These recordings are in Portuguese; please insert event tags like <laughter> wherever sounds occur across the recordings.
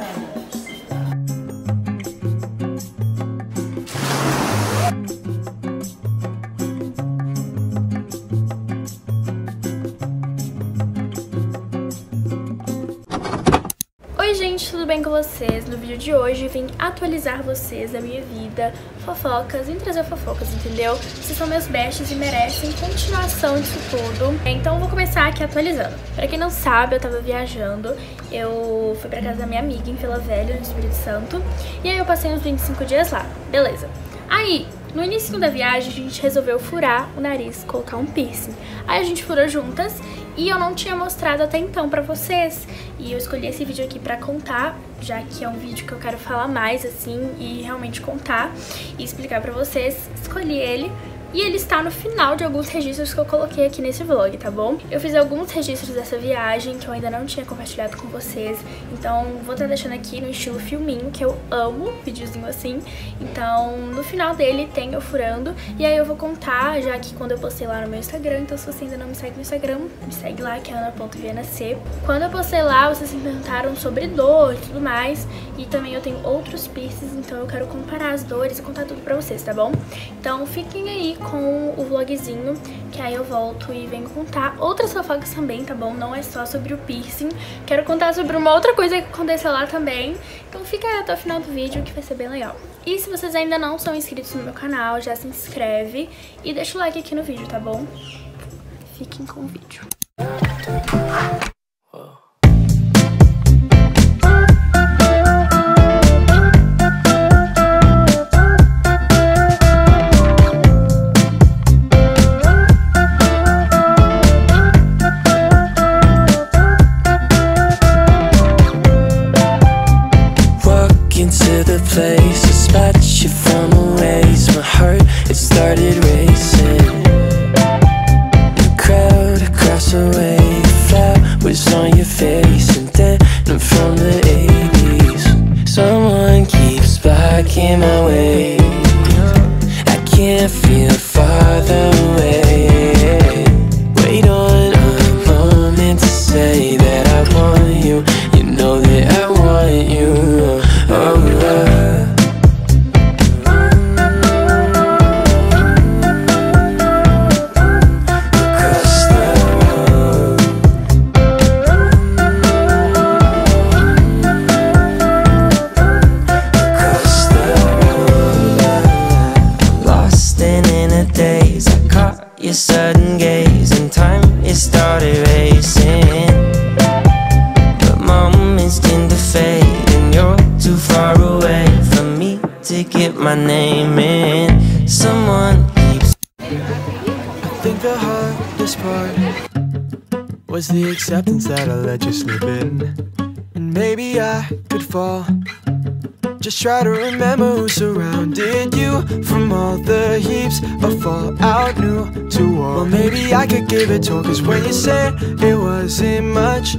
Thank you. Bem com vocês? No vídeo de hoje vim atualizar vocês da minha vida, fofocas, vim trazer fofocas, entendeu? Vocês são meus bestes e merecem continuação disso tudo. Então vou começar aqui atualizando. Pra quem não sabe, eu tava viajando, eu fui pra casa da minha amiga em Vila Velha, no Espírito Santo, e aí eu passei uns 25 dias lá, beleza. Aí, no início da viagem, a gente resolveu furar o nariz, colocar um piercing. Aí a gente furou juntas e eu não tinha mostrado até então pra vocês. E eu escolhi esse vídeo aqui pra contar, já que é um vídeo que eu quero falar mais, assim, e realmente contar e explicar pra vocês. Escolhi ele e ele está no final de alguns registros que eu coloquei aqui nesse vlog, tá bom? Eu fiz alguns registros dessa viagem que eu ainda não tinha compartilhado com vocês, então vou estar deixando aqui no estilo filminho, que eu amo, videozinho assim. Então no final dele tem eu furando, e aí eu vou contar, já que quando eu postei lá no meu Instagram, então se você ainda não me segue no Instagram, me segue lá, que é ana.vnc. Quando eu postei lá, vocês me perguntaram sobre dor e tudo mais, e também eu tenho outros piercings, então eu quero comparar as dores e contar tudo pra vocês, tá bom? Então fiquem aí com o vlogzinho, que aí eu volto e venho contar outras fofocas também, tá bom? Não é só sobre o piercing. Quero contar sobre uma outra coisa que aconteceu lá também. Então fica aí até o final do vídeo que vai ser bem legal. E se vocês ainda não são inscritos no meu canal, já se inscreve e deixa o like aqui no vídeo, tá bom? Fiquem com o vídeo. Deerfield the acceptance that I let you slip in. And maybe I could fall. Just try to remember who surrounded you from all the heaps of fallout new to war. Well, maybe I could give it to cause when you said it wasn't much.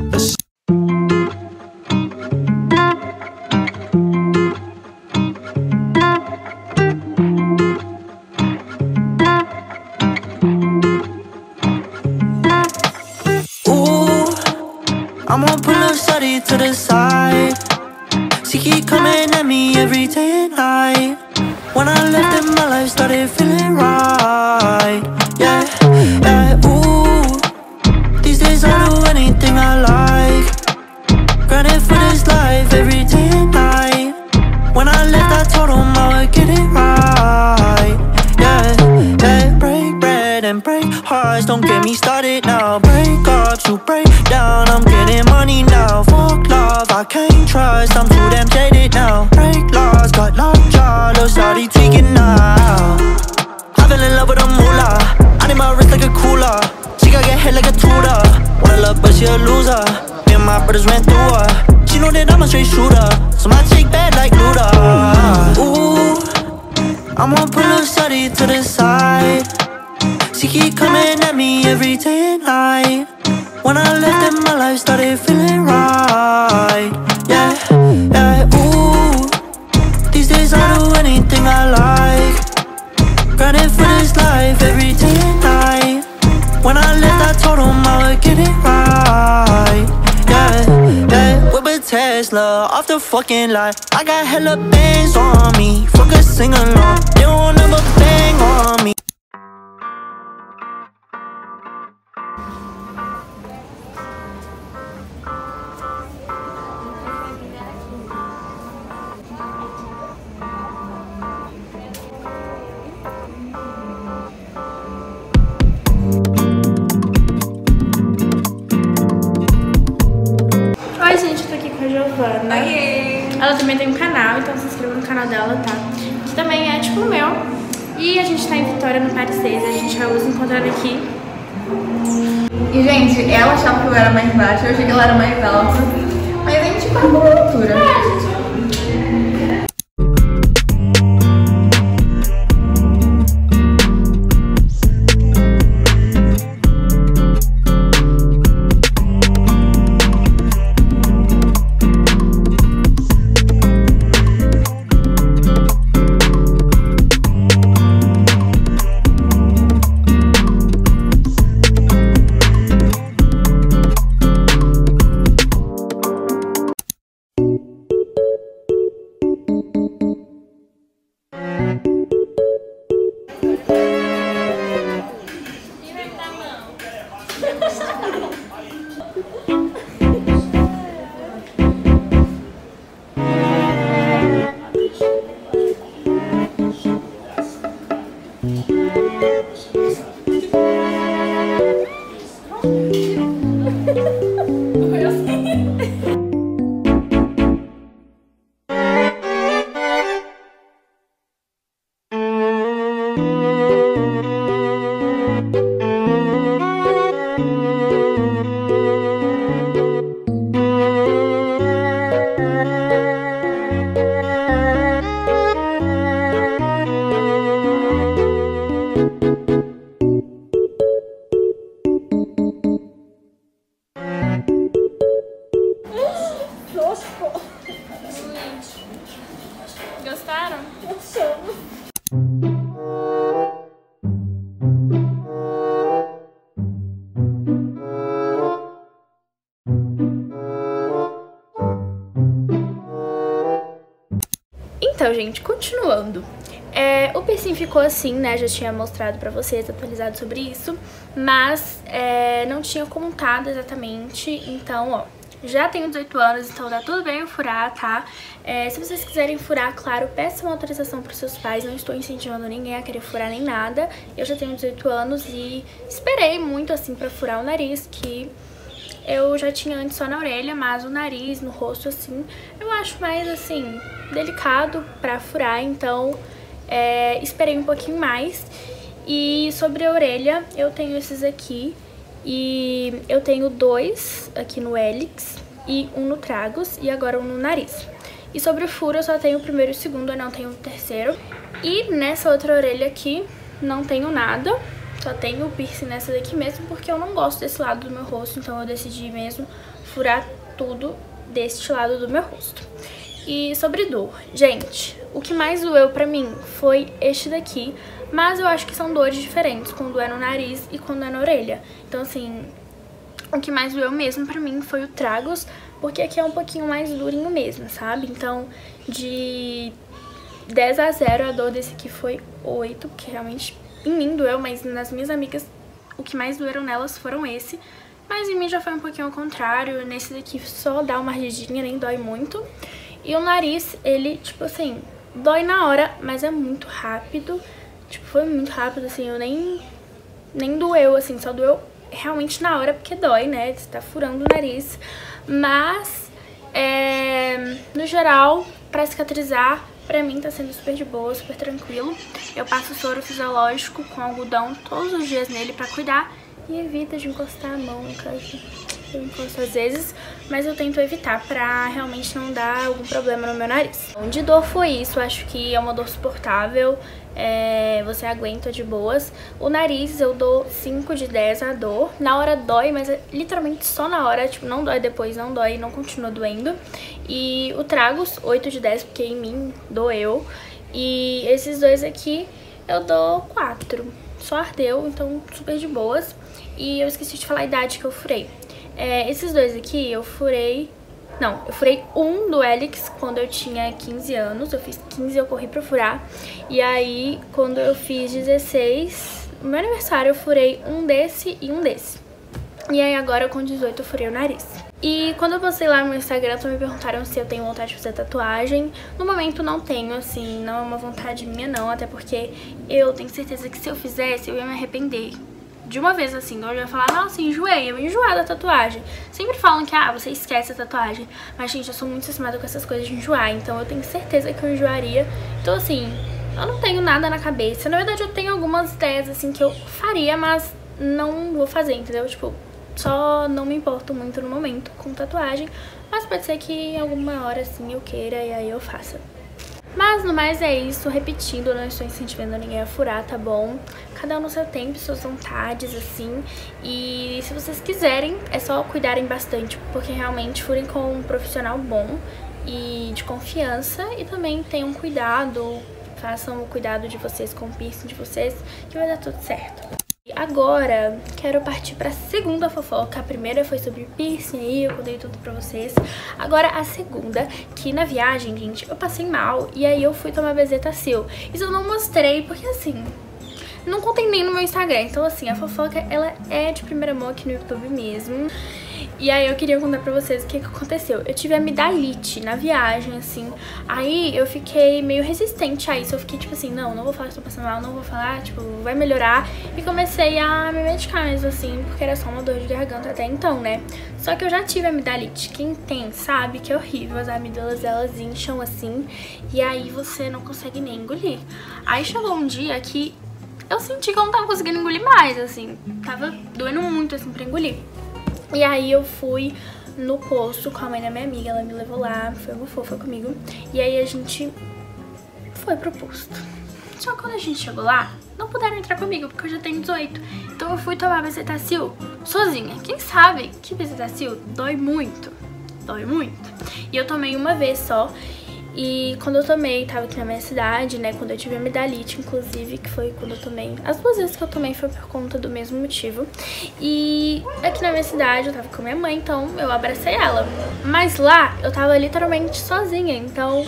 I'm gonna pull a study to the side. She keep coming at me every day and night. When I left it, my life started feeling right. Yeah, yeah. Ooh, these days I do anything I like. Granted for this life every day and night. When I left, I told him I would get it right. Yeah, yeah. Break bread and break hearts. Don't get me head like a tutor. Wanna love, but she a loser. Me and my brothers ran through her. She know that I'm a straight shooter. So my chick bad like Luda. Ooh, I'm gonna pull a study to the side. She keep coming at me every day and night. When I left it, my life started feeling right. Off the fucking line. I got hella bands on me, fuck a sing along. They won't ever bang on me. E a gente tá em Vitória, no Paris 6. A gente vai nos encontrando aqui. E, gente, ela achava que eu era mais baixa, eu achei que ela era mais alta. Mas a gente com a altura. Gostaram? Então, gente, continuando. É, o piercing ficou assim, né? Já tinha mostrado pra vocês, atualizado sobre isso. Mas é, não tinha contado exatamente. Então, ó, já tenho 18 anos, então dá tudo bem eu furar, tá? É, se vocês quiserem furar, claro, peçam autorização pros seus pais. Não estou incentivando ninguém a querer furar nem nada. Eu já tenho 18 anos e esperei muito, assim, pra furar o nariz, que... Eu já tinha antes só na orelha, mas o nariz, no rosto, assim, eu acho mais, assim, delicado pra furar, então é, esperei um pouquinho mais. E sobre a orelha, eu tenho esses aqui, e eu tenho dois aqui no hélix e um no tragos e agora um no nariz. E sobre o furo, eu só tenho o primeiro e o segundo, eu não tenho o terceiro. E nessa outra orelha aqui, não tenho nada. Só tenho o piercing nessa daqui mesmo, porque eu não gosto desse lado do meu rosto, então eu decidi mesmo furar tudo deste lado do meu rosto. E sobre dor, gente, o que mais doeu pra mim foi este daqui, mas eu acho que são dores diferentes, quando é no nariz e quando é na orelha. Então, assim, o que mais doeu mesmo pra mim foi o tragos, porque aqui é um pouquinho mais durinho mesmo, sabe? Então, de 10 a 0, a dor desse aqui foi 8, porque realmente em mim doeu, mas nas minhas amigas o que mais doeram nelas foram esse. Mas em mim já foi um pouquinho ao contrário, nesse daqui só dá uma ardidinha, nem dói muito. E o nariz, ele, tipo assim, dói na hora, mas é muito rápido. Tipo, foi muito rápido, assim, eu nem, nem doeu, assim, só doeu realmente na hora, porque dói, né? Você tá furando o nariz. Mas, é, no geral, pra cicatrizar, pra mim tá sendo super de boa, super tranquilo. Eu passo soro fisiológico com algodão todos os dias nele pra cuidar e evita de encostar a mão, no caso. Eu encosto às vezes, mas eu tento evitar pra realmente não dar algum problema no meu nariz. De dor foi isso, acho que é uma dor suportável, é, você aguenta de boas. O nariz eu dou 5 de 10 a dor. Na hora dói, mas é literalmente só na hora, tipo, não dói depois, não dói, não continua doendo. E o tragos, 8 de 10, porque em mim doeu. E esses dois aqui eu dou 4. Só ardeu, então super de boas. E eu esqueci de falar a idade que eu furei. É, esses dois aqui eu furei Não, eu furei um do Helix quando eu tinha 15 anos. Eu fiz 15 eu corri pra furar. E aí, quando eu fiz 16, no meu aniversário, eu furei um desse e um desse. E aí agora com 18 eu furei o nariz. E quando eu postei lá no Instagram, me perguntaram se eu tenho vontade de fazer tatuagem. No momento não tenho, assim, não é uma vontade minha não, até porque eu tenho certeza que se eu fizesse eu ia me arrepender. De uma vez assim, eu ia falar, nossa, enjoei, eu enjoar da tatuagem. Sempre falam que, ah, você esquece a tatuagem. Mas, gente, eu sou muito acostumada com essas coisas de enjoar, então eu tenho certeza que eu enjoaria. Então, assim, eu não tenho nada na cabeça. Na verdade, eu tenho algumas ideias, assim, que eu faria, mas não vou fazer, entendeu? Tipo, só não me importo muito no momento com tatuagem, mas pode ser que alguma hora assim eu queira e aí eu faça. Mas no mais é isso, repetindo, não estou incentivando ninguém a furar, tá bom? Cada um no seu tempo, suas vontades, assim. E se vocês quiserem, é só cuidarem bastante, porque realmente furem com um profissional bom e de confiança. E também tenham cuidado, façam o cuidado de vocês com o piercing de vocês, que vai dar tudo certo. Agora, quero partir para a segunda fofoca. A primeira foi sobre piercing aí, eu contei tudo pra vocês. Agora a segunda, que na viagem, gente, eu passei mal e aí eu fui tomar bezetacil. Isso eu não mostrei porque assim, não contei nem no meu Instagram. Então assim, a fofoca ela é de primeira mão aqui no YouTube mesmo. E aí eu queria contar pra vocês o que, que aconteceu. Eu tive amidalite na viagem, assim. Aí eu fiquei meio resistente a isso. Eu fiquei tipo assim, não, não vou falar que tô passando mal, não vou falar, tipo, vai melhorar. E comecei a me medicar mesmo assim, porque era só uma dor de garganta até então, né? Só que eu já tive amidalite. Quem tem sabe que é horrível. As amígdalas elas incham assim. E aí você não consegue nem engolir. Aí chegou um dia que eu senti que eu não tava conseguindo engolir mais, assim. Tava doendo muito, assim, pra engolir. E aí eu fui no posto com a mãe da minha amiga, ela me levou lá, foi uma fofa comigo. E aí a gente foi pro posto. Só que quando a gente chegou lá, não puderam entrar comigo, porque eu já tenho 18. Então eu fui tomar bezetacil sozinha. Quem sabe que bezetacil dói muito, dói muito. E eu tomei uma vez só e quando eu tomei, tava aqui na minha cidade, né? Quando eu tive amidalite, inclusive, que foi quando eu tomei. As duas vezes que eu tomei foi por conta do mesmo motivo. E aqui na minha cidade eu tava com minha mãe, então eu abracei ela. Mas lá eu tava literalmente sozinha, então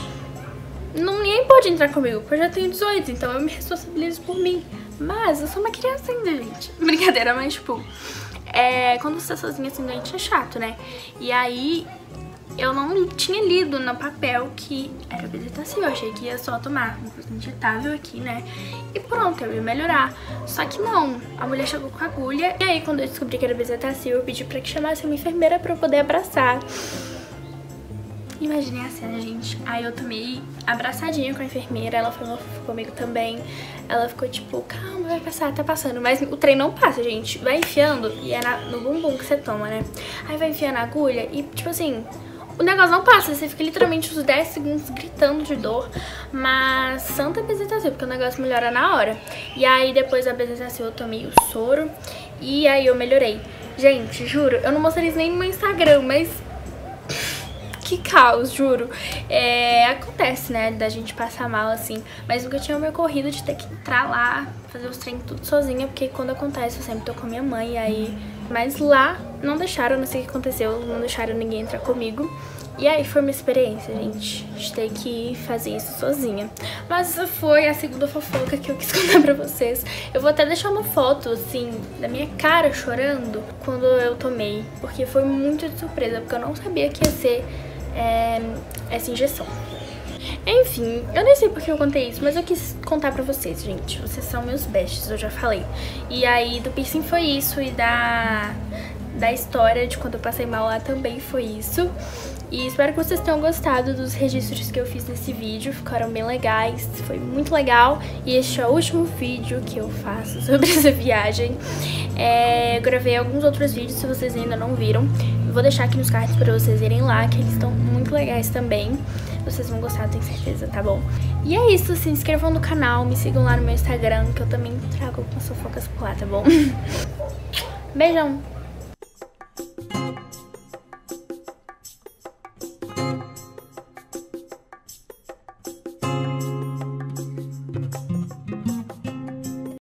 não, ninguém pode entrar comigo, porque eu já tenho 18, então eu me responsabilizo por mim. Mas eu sou uma criança ainda, gente. <laughs> Brincadeira, mas tipo, é, quando você tá sozinha assim, gente, é chato, né? E aí eu não tinha lido no papel que era bezetacil, eu achei que ia só tomar uma coisa injetável aqui, né? E pronto, eu ia melhorar. Só que não, a mulher chegou com a agulha e aí quando eu descobri que era bezetacil, eu pedi pra que chamasse uma enfermeira pra eu poder abraçar. Imaginei a cena, gente. Aí eu tomei abraçadinha com a enfermeira, ela falou comigo também. Ela ficou tipo, calma, vai passar, tá passando. Mas o trem não passa, gente. Vai enfiando e é no bumbum que você toma, né? Aí vai enfiando a agulha e, tipo assim, o negócio não passa, você fica literalmente uns 10 segundos gritando de dor, mas santa bezetacil, porque o negócio melhora na hora. E aí depois da bezetacil eu tomei o soro e aí eu melhorei. Gente, juro, eu não mostrei isso nem no meu Instagram, mas <laughs> que caos, juro. É, acontece, né, da gente passar mal assim, mas nunca tinha me ocorrido de ter que entrar lá, fazer os treinos tudo sozinha, porque quando acontece eu sempre tô com a minha mãe, aí... Mas lá não deixaram, não sei o que aconteceu, não deixaram ninguém entrar comigo. E aí foi uma experiência, gente, de ter que fazer isso sozinha. Mas foi a segunda fofoca que eu quis <laughs> contar pra vocês. Eu vou até deixar uma foto, assim, da minha cara chorando quando eu tomei. Porque foi muito de surpresa, porque eu não sabia que ia ser é, essa injeção. Enfim, eu nem sei porque eu contei isso, mas eu quis contar pra vocês, gente. Vocês são meus bestes, eu já falei. E aí, do piercing foi isso, e da, da história de quando eu passei mal lá também foi isso. E espero que vocês tenham gostado dos registros que eu fiz nesse vídeo, ficaram bem legais, foi muito legal. E este é o último vídeo que eu faço <laughs> sobre essa viagem. É, gravei alguns outros vídeos, se vocês ainda não viram. Vou deixar aqui nos cards pra vocês irem lá, que eles estão muito legais também. Vocês vão gostar, tenho certeza, tá bom? E é isso, se inscrevam no canal, me sigam lá no meu Instagram, que eu também trago algumas fofocas por lá, tá bom? <laughs> Beijão!